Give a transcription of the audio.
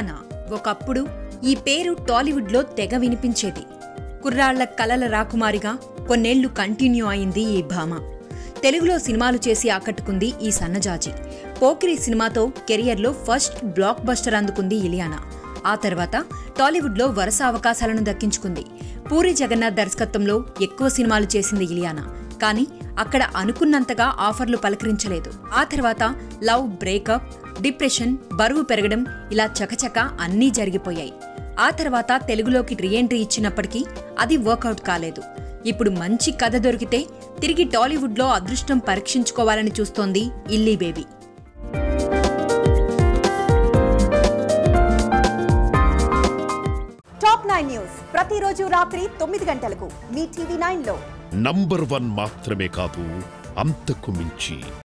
ఇలియానా ఒకప్పుడు ఈ పేరు టాలీవుడ్లో తెగ వినిపించేది. కుర్రాళ్ళ కలల రాకుమారిగా కొన్నేళ్ళు కంటిన్యూ అయింది ఈ భామ. తెలుగులో సినిమాలు చేసి ఆకట్టుకుంది ఈ సన్నజాజి. పోకిరి సినిమాతో కెరియర్లో ఫస్ట్ బ్లాక్ బస్టర్ అందుకుంది ఇలియానా. ఆ తర్వాత టాలీవుడ్లో వరుస అవకాశాలను దక్కించుకుంది. పూరి జగన్నాథ్ దర్శకత్వంలో ఎక్కువ సినిమాలు చేసింది ఇలియానా. కానీ అక్కడ అనుకున్నంతగా ఆఫర్లు పలకరించలేదు. ఆ తర్వాత లవ్ బ్రేకప్ డిప్రెషన్ బరువు పెరగడం ఇలా చకచక అన్నీ జరిగిపోయాయి. ఆ తర్వాత తెలుగులోకి రీఎంట్రీ ఇచ్చినప్పటికీ అది వర్కౌట్ కాలేదు. ఇప్పుడు మంచి కథ దొరికితే తిరిగి టాలీవుడ్లో అదృష్టం పరీక్షించుకోవాలని చూస్తోంది ఇల్లీ బేబీ. టాప్ నైన్ న్యూస్ ప్రతిరోజు రాత్రి తొమ్మిది గంటలకు మీ టీవీ నైన్లో నంబర్ వన్ మాత్రమే కాదు అంతకు మించి